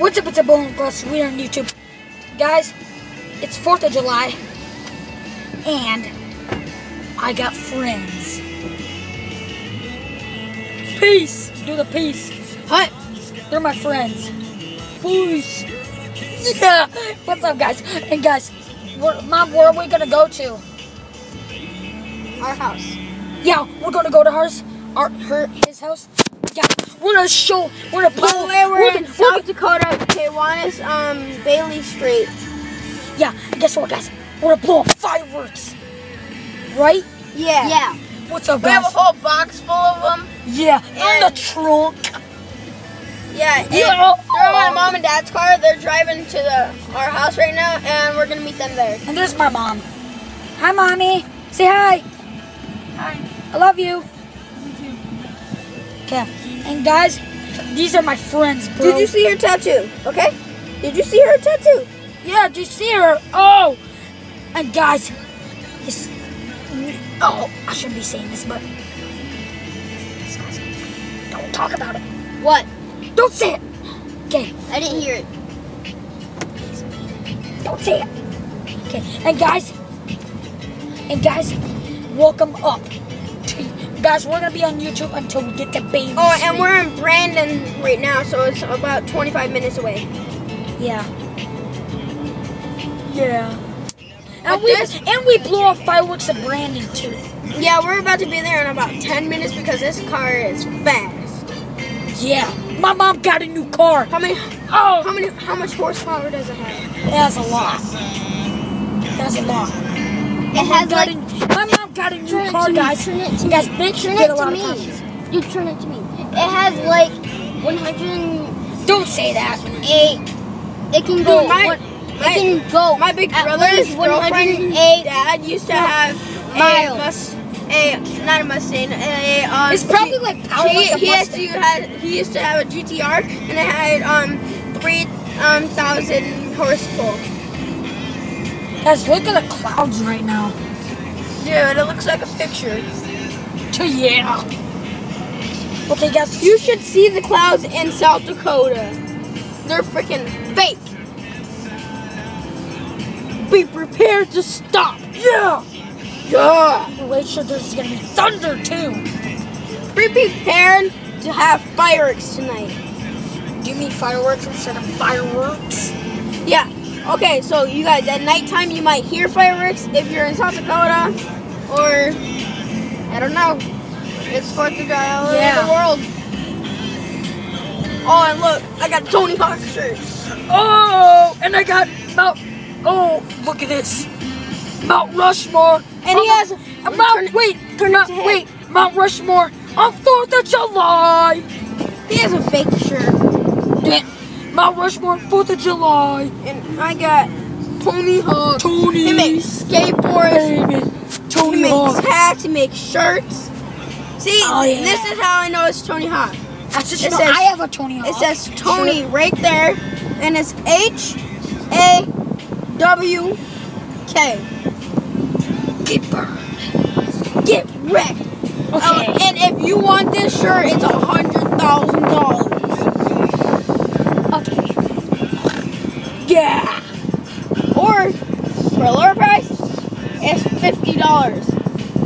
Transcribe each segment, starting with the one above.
What's up, it's a bone plus we are on YouTube. Guys, it's 4th of July, and I got friends. Peace! Do the peace. What? They're my friends. Peace! Yeah! What's up, guys? And guys, where, Mom, where are we gonna go to? Our house. Yeah, we're gonna go to hers, our, her, his house. Yeah, we're gonna show, we're gonna By pull, the way, we're, we're in gonna- South Dakota, Kiwanis, um, Bailey Street. Yeah, guess what, guys? We're gonna blow up fireworks. Right? Yeah. Yeah. What's up, We have a whole box full of them. Yeah, in the And- trunk. Yeah. And Yeah. They're on my mom and dad's car. They're driving to the our house right now, and we're gonna meet them there. And there's my mom. Hi, mommy. Say hi. Hi. I love you. Okay. And guys, these are my friends, bro. Did you see her tattoo? Okay. Did you see her tattoo? Yeah, did you see her? Oh! And guys, this. Oh, I shouldn't be saying this, but. Don't talk about it. What? Don't say it. Okay, I didn't hear it. don't say it. Okay, and guys, and guys, welcome up. Guys, we're gonna be on YouTube until we get to baby. Oh, and we're in Brandon right now, so it's about 25 minutes away. Yeah. Yeah. But And we this- and we blow off fireworks at Brandon too. Yeah, we're about to be there in about 10 minutes because this car is fast. Yeah. My mom got a new car. How many? Oh, How many? How much horsepower does it have? That's a lot. That's a lot. It has got like. a, my mom got a new car, guys. turn it to You guys, me, make Turn it a to me. You turn it to me. It has like 108. Don't say that. Eight. It can go. Dude, my- one, my- it can go. My big brother's girlfriend 108. dad used to have a Miles. mus- a not a Mustang, a um. It's probably like power he, like he has to had he used to have a GTR and it had um three um thousand horsepower. Guys, look at the clouds right now. Dude, it looks like a picture. To yeah. Okay, guys. You should see the clouds in South Dakota. They're freaking fake. be prepared to stop. Yeah. Yeah. Wait, sure there's gonna be thunder too. Be prepared to have fireworks tonight. Do you mean fireworks instead of fireworks? Yeah. Okay, so you guys, at nighttime you might hear fireworks if you're in South Dakota, or I don't know. It's Fourth of July all over Yeah. the world. Oh, and look, I got Tony Hawk shirt. Oh, and I got Mount. Oh, look at this. Mount Rushmore. And he has- a Mount. Wait, turn Mount, wait, Mount Rushmore on Fourth of July. He has a fake shirt. Mount Rushmore, Fourth of July. and I got Tony Hawk. Tony. He makes skateboards. Baby. He Tony makes Hawk. hats. He makes shirts. See, Oh, yeah. this is how I know it's Tony Hawk. That's just It says- I have a Tony Hawk. It says Tony right there, and it's H A W K. Get burned. Get wrecked. Okay. Uh, and if you want this shirt, it's a hundred thousand dollars. okay. Yeah. Or for a lower price, it's fifty dollars.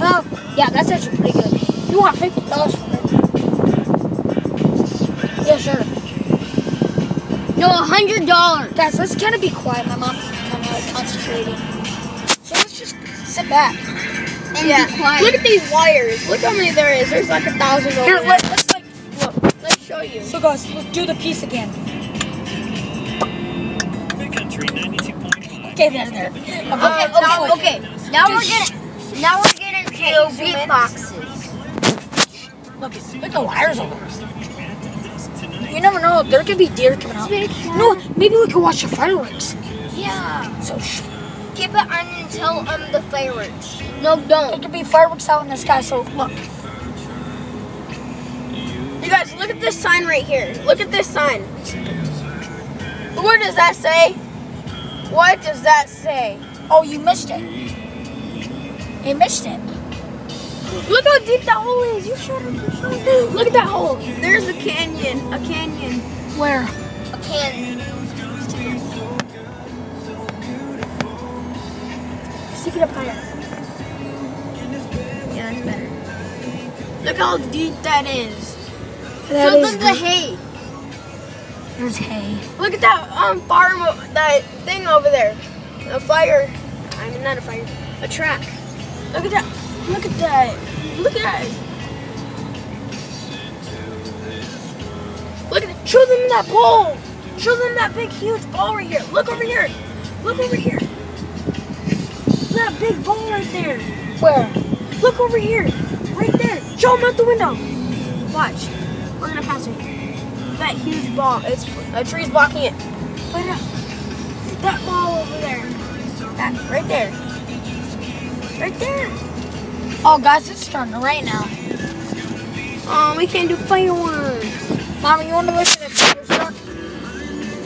Oh, yeah, that's actually pretty good. You want fifty dollars for it? Yeah, sure. No, hundred dollars. Guys, let's kind of be quiet. My mom's kind of like concentrating. So let's just sit back. And Yeah. be quiet. Look at these wires. Look how many there is. There's like a thousand over Here, let, let's like. Look, let's show you. So guys, let's do the peace again. Okay, there, there. Okay, Okay, okay, okay. Now we're getting. Now we're getting to zoom in. beatboxes. Look, look at the wires over there. You never know. There could be deer coming out. No, maybe we can watch the fireworks. Yeah. So. Keep it on until um the fireworks. No, don't. could be fireworks out in the sky. So look. You guys, look at this sign right here. Look at this sign. What does that say? What does that say? Oh, you missed it. You missed it. Look how deep that hole is. You should have You. Look at that hole. There's a canyon. A canyon. Where? A canyon. Stick it up higher. Yeah, that's better. Look how deep that is. That so is look at the hay. There's hay. Look at that um farm, that thing over there. A fire. I mean, not a fire. A track. Look at that. Look at that. Look at that. Look at it. Show them that ball. Show them that big, huge ball right here. Look over here. Look over here. That big ball right there. Where? Look over here. Right there. Show them out the window. Watch. We're gonna pass it. That huge ball. It's a tree's blocking it. Right up. That ball over there. That right there. Right there. Oh, guys, it's starting to rain now. Oh, we can't do fireworks. Mommy, you want to listen to Taylor Swift?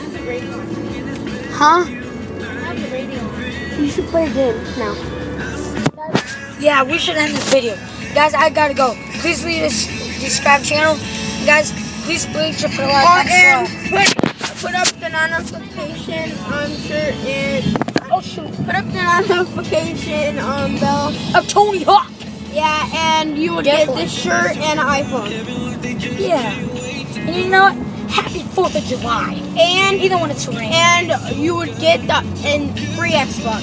Have the radio. Huh? Have the radio. You should play a game now. Yeah, we should end this video. Guys, I gotta go. Please leave this subscribe channel. Guys, please bleach it for lot Oh, and put, put up the notification um shirt and Oh, shoot. put up the notification um bell. Of Tony Hawk. Yeah, and you would Definitely. get this shirt and iPhone. Yeah. And you know what? Happy 4th of July. And Even when it's raining. and you would get the and free Xbox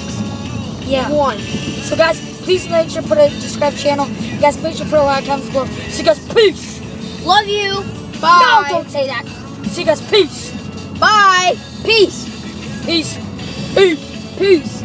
Yeah. One. So, guys, please make sure to put a subscribe channel. You guys, make sure put a of comments below. So, you guys, peace. Love you. Bye. No, don't say that. So, you guys, peace. Bye. Peace. Peace. Peace. Peace.